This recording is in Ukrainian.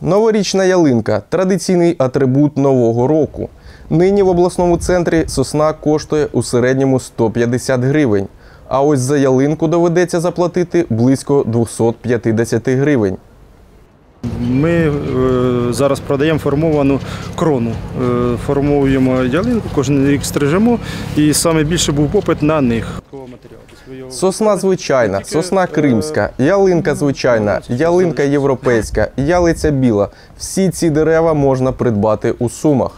Новорічна ялинка традиційний атрибут нового року. Нині в обласному центрі сосна коштує у середньому 150 гривень. А ось за ялинку доведеться заплатити близько 250 гривень. Ми е, зараз продаємо формовану крону. Е, формуємо ялинку, кожен рік стрижемо, і саме більше був попит на них. Сосна звичайна, сосна кримська, ялинка звичайна, ялинка європейська, ялиця біла. Всі ці дерева можна придбати у сумах.